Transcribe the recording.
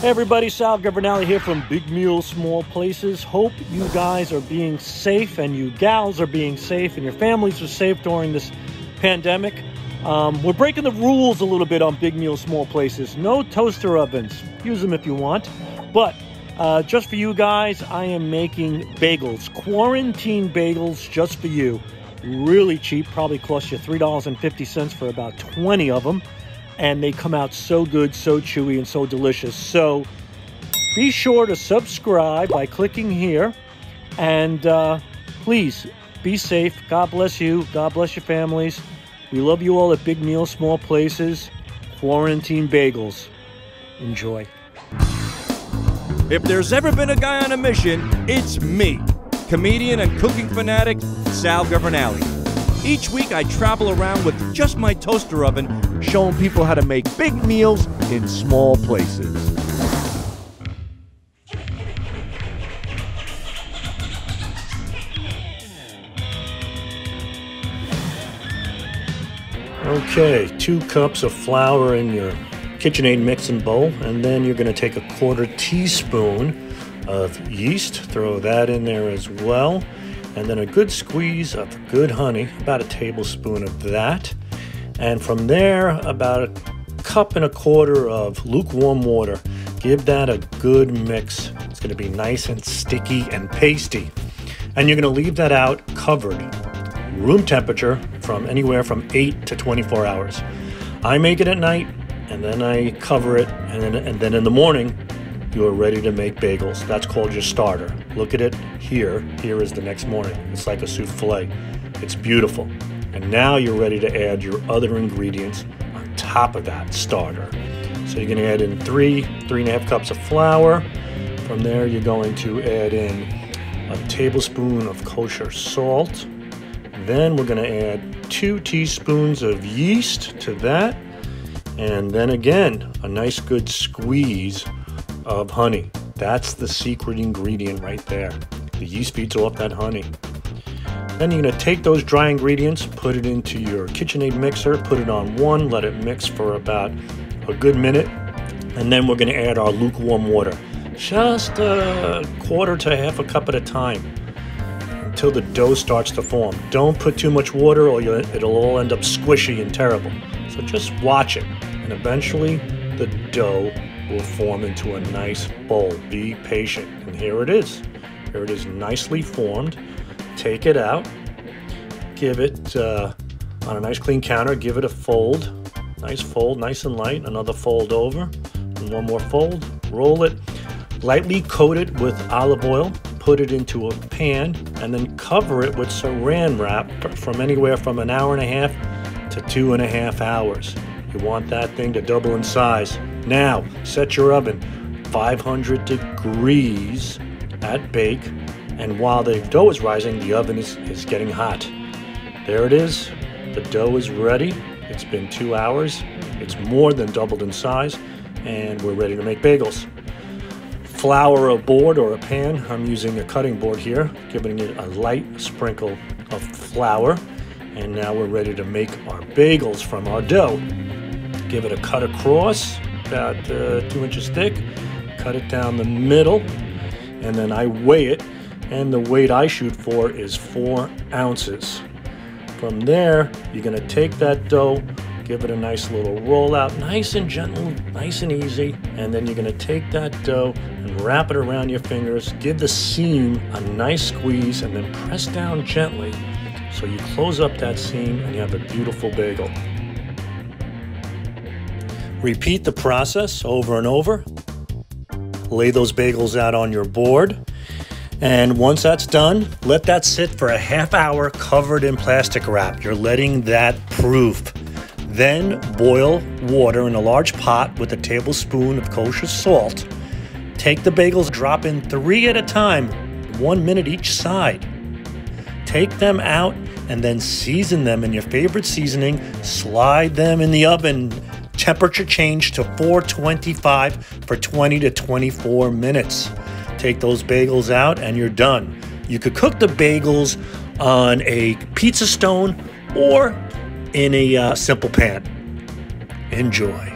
Hey everybody, Sal Governale here from Big Meal Small Places. Hope you guys are being safe and you gals are being safe and your families are safe during this pandemic. Um, we're breaking the rules a little bit on Big Meal Small Places. No toaster ovens. Use them if you want. But uh, just for you guys, I am making bagels. Quarantine bagels just for you. Really cheap, probably cost you $3.50 for about 20 of them and they come out so good, so chewy, and so delicious. So be sure to subscribe by clicking here, and uh, please be safe. God bless you. God bless your families. We love you all at Big Meal, Small Places, Quarantine Bagels. Enjoy. If there's ever been a guy on a mission, it's me, comedian and cooking fanatic Sal Governale. Each week I travel around with just my toaster oven, showing people how to make big meals in small places. Okay, two cups of flour in your KitchenAid mixing bowl, and then you're going to take a quarter teaspoon of yeast, throw that in there as well, and then a good squeeze of good honey, about a tablespoon of that. And from there, about a cup and a quarter of lukewarm water. Give that a good mix. It's going to be nice and sticky and pasty. And you're going to leave that out covered, room temperature, from anywhere from 8 to 24 hours. I make it at night and then I cover it, and then, and then in the morning, you are ready to make bagels. That's called your starter. Look at it here. Here is the next morning. It's like a souffle. It's beautiful. And now you're ready to add your other ingredients on top of that starter. So you're going to add in three, three and a half cups of flour. From there, you're going to add in a tablespoon of kosher salt. Then we're going to add two teaspoons of yeast to that. And then again, a nice good squeeze of honey. That's the secret ingredient right there. The yeast feeds off that honey. Then you're to take those dry ingredients, put it into your KitchenAid mixer, put it on one, let it mix for about a good minute, and then we're to add our lukewarm water. Just a quarter to half a cup at a time until the dough starts to form. Don't put too much water or it'll all end up squishy and terrible. So just watch it, and eventually the dough will form into a nice bowl. Be patient. And here it is. Here it is nicely formed. Take it out. Give it uh, on a nice clean counter. Give it a fold. Nice fold, nice and light. Another fold over. And one more fold. Roll it. Lightly coat it with olive oil. Put it into a pan and then cover it with saran wrap from anywhere from an hour and a half to two and a half hours. You want that thing to double in size. Now, set your oven 500 degrees at bake, and while the dough is rising, the oven is, is getting hot. There it is. The dough is ready. It's been two hours. It's more than doubled in size, and we're ready to make bagels. Flour a board or a pan. I'm using a cutting board here, giving it a light sprinkle of flour. And now we're ready to make our bagels from our dough. Give it a cut across, about uh, two inches thick. Cut it down the middle, and then I weigh it. And the weight I shoot for is four ounces. From there, you're gonna take that dough, give it a nice little roll out, nice and gentle, nice and easy. And then you're gonna take that dough and wrap it around your fingers, give the seam a nice squeeze, and then press down gently so you close up that seam and you have a beautiful bagel. Repeat the process over and over. Lay those bagels out on your board. And once that's done, let that sit for a half hour covered in plastic wrap. You're letting that proof. Then boil water in a large pot with a tablespoon of kosher salt. Take the bagels, drop in three at a time, one minute each side. Take them out and then season them in your favorite seasoning. Slide them in the oven, temperature change to 425 for 20 to 24 minutes. Take those bagels out and you're done. You could cook the bagels on a pizza stone or in a uh, simple pan. Enjoy.